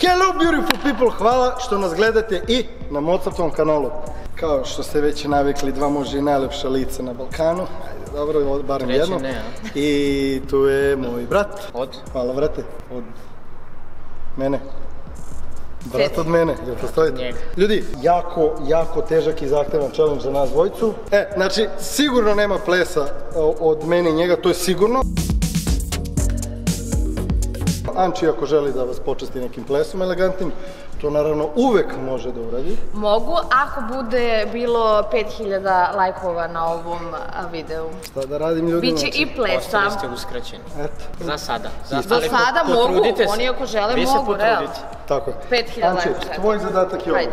Hello beautiful people, hvala što nas gledate i na Mozartovom kanalu. Kao što ste već navikli, dva muža i najlepša lica na Balkanu. Ajde, dobro, barem Treći jedno. ne? I tu je moj brat. Od? Hvala, vrate. Od mene. Brat od mene, jel postoji? Njega. Ljudi, jako, jako težak i zahtevan challenge za nas dvojicu. E, znači, sigurno nema plesa od mene i njega, to je sigurno. Anči ako želi da vas počesti nekim plesom elegantnim, to naravno uvek može da uradi. Mogu ako bude bilo 5000 lajkova na ovom videu. Šta da radim ljudima? Biće i plesa. Ostali ste uskraćeni. Eto, Za sada. Za, sada mogu, oni ako žele Vi se mogu, realno. potrudite. tako je. 5000 Anči, lajkova. tvoj zadatak je ovo. Ajde.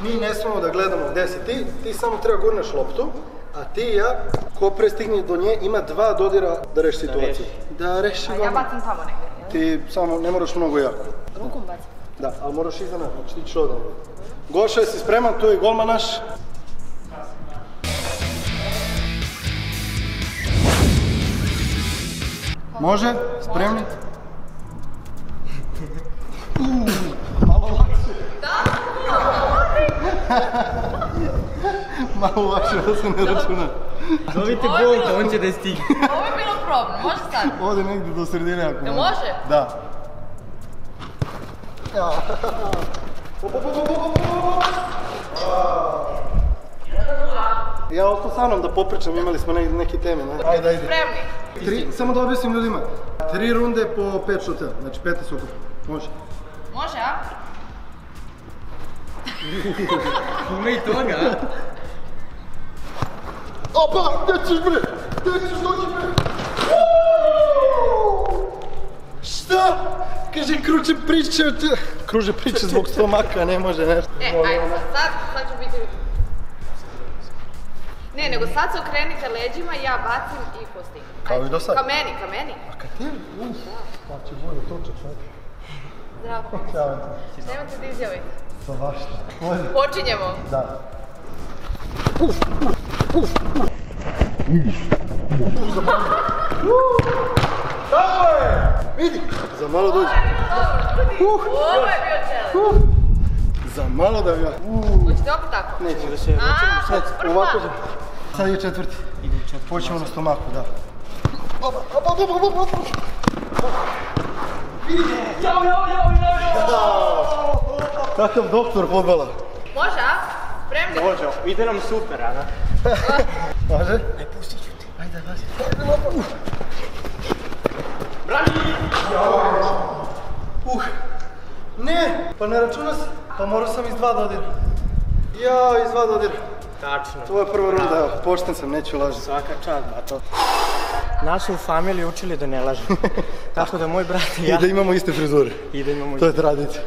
Mi ne smemo da gledamo gde si ti, ti samo treba gurneš loptu, a ti i ja, ko pre stigne do nje, ima dva dodira da reši situaciju. Da reši A ja bacim tamo negdje. Ti samo ne moraš mnogo jako. Rukom bacim. Da, ali moraš iza nas, znači ti ćeš ovdje. Goša, jesi spreman, tu je golman naš. Može? Spremni? Uuu, malo lakše. malo lakše da se ne računa. Zovite Golda, on će da je stigne. Ovo je bilo problem, može sad? Ode negdje do sredine ako Jel može? Da. Op, op, op. Ja ovo sa mnom da popričam, imali smo ne- neke teme, ne? Ajde, ajde. Spremni. Tri, samo da objasnim ljudima. Tri runde po pet šuteva, znači 15 ukupno. Može. Može, a? Ima i toga, a? Opa, gdje ćeš bre? Gdje ćeš doći bre? Šta? Kaže, kruče priče, kruže priče zbog stomaka, ne može nešto. E, ajde, sad, sad, sad ću biti... Ne, nego sad se okrenite leđima, ja bacim i postignem. Kao i do sad. Ka meni, ka meni. A kad tebi? Uf, pa će bolje točak, sad. Zdravo. Ćao ti. Nemojte da izjavite. Svašta. Počinjemo. Da. Tako je! Vidi! Za malo dođe. Ovo je bio challenge. Za malo da ga... Hoćete opet tako? Neće. Da se A, ovako će. Sad je četvrti. ide. Počnemo na stomaku, da. Opa, opa, opa, opa, opa. Kakav doktor fodbala. Može, a? Spremni? Može, ide nam super, Ana. Može? Aj, pustit ću ti. Ajde, vazi. Uh, ne, pa ne računa se, pa morao sam iz dva dodira. Ja, iz dva dodira. Tačno. Ovo je prva runda, evo, pošten sam, neću lažiti. Svaka čast, bato. Nas su u familiji učili da ne lažemo. Tako da moj brat i I ja da imamo iste frizure. i da imamo To je tradicija.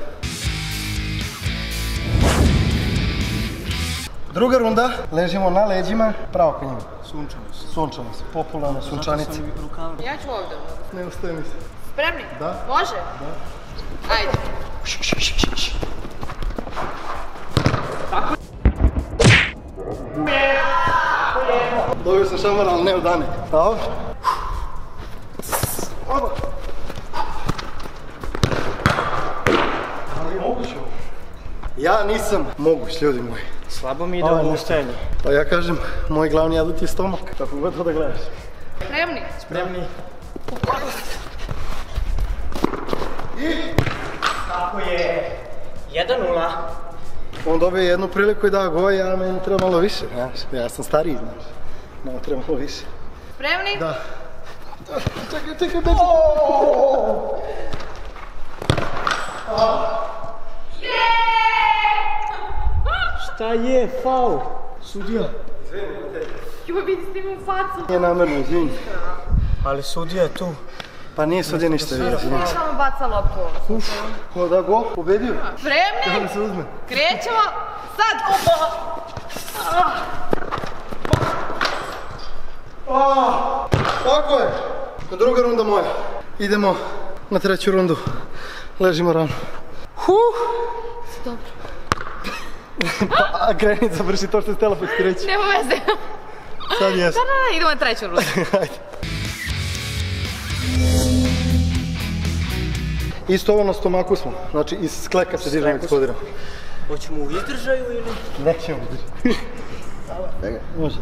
Druga runda, ležimo na leđima, pravo ka njima. sunčanost. Sunčanost, popularna sunčanica. Rukavama. Ja ću ovdje. Ne ustaje mi se. Spremni? Da. Može? Da. Ajde. Dobio sam šamar, ali ne od Ane. Dobro. Oba. Ali je moguće ovo? Ja nisam moguć, ljudi moji. Slabo mi ide Ovo ustajanje. Pa ja kažem, moj glavni adut je stomak. Kako god to da gledaš. Spremni? Spremni. Tako je. 1-0. On dobije jednu priliku i da goj, a meni treba malo više. Ja sam stariji, znaš. Nama treba malo više. Spremni? Da. Čekaj, čekaj, čekaj. Šta je, faul? Sudija. Joj, vidi s tim u facu. Nije namerno, izvini. Ali sudija je tu. Pa nije sudija ništa vidio, izvini. Samo baca loptu u ovom slučaju. Ko da gol, pobedio. Uzme. Krećemo. Sad. Opa. Tako je. Druga runda moja. Idemo na treću rundu. Ležimo rano. Huh. Dobro. Pa, a kreni, završi to što ste htjela pa ti reći. Nema veze. Sad jesam. Da, da, da, idemo na treću rundu. Isto ovo na stomaku smo, znači iz skleka se dižemo i eksplodiramo. Hoćemo u izdržaju ili? Nećemo biti. Čekaj, može.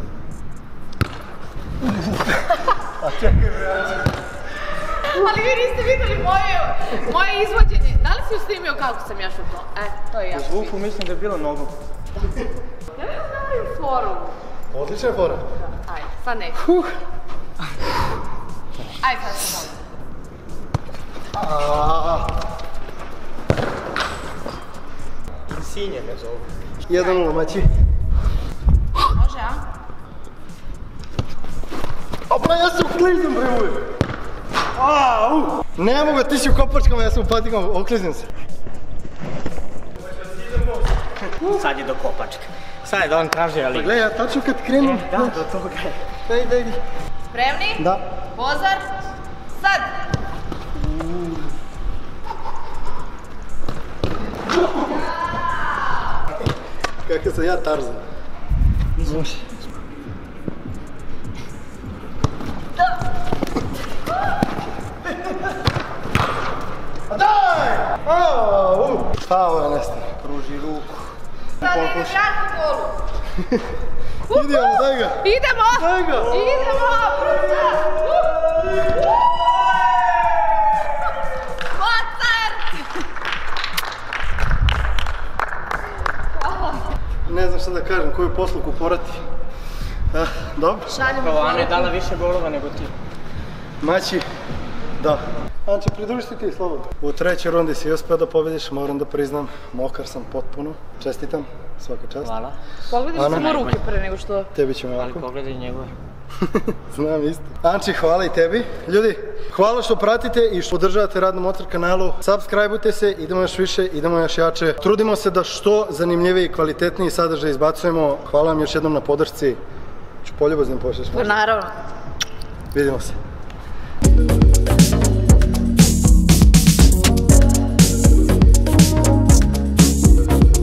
Ali vi niste vidjeli moje, moje izvođenje. Da si snimio kako sam ja šutnula? E, to je ja. U zvuku mislim da je bilo nogu. Ja ne znam da foru. Odlična je fora. Ajde, sad neću. Ajde, sad se. Sinje me zovu. Jedan nula, maći. Može, a? Opla, ja se uklizam bre uvijek. Au! Ne mogu, ti si u kopačkama, ja sam u patikama, oklizam se. Sad je do kopačke. Sad je da on traži, ali... Gle, ja tačno kad krenem, Da, do toga je. daj, daj, daj. Spremni? Da. Pozar. Sad. Kakav sam ja Tarzan. Može. Daj! Pao je nestane. Pruži ruku. Sad ide vrati golu. Idemo, daj ga. Idemo! Daj ga. Idemo! Macar! Ne znam šta da kažem, koju posluku porati. Ah, dobro. Šaljemo Kao Ana je dala više golova nego ti. Maći, da. Anče, pridruži se ti slobodno. U trećoj rundi si uspio da pobediš, moram da priznam, mokar sam potpuno. Čestitam, svaka čast. Hvala. Pogledaj Ana. samo ruke pre nego što... Tebi ćemo Ali ovako. pogledaj njegove. Znam isto. Anči, hvala i tebi. Ljudi, hvala što pratite i što podržavate rad na Motor kanalu. Subscribeujte se, idemo još više, idemo još jače. Trudimo se da što zanimljiviji i kvalitetniji sadržaj izbacujemo. Hvala vam još jednom na podršci. Ću poljubaznim pošliš Pa naravno. Vidimo se.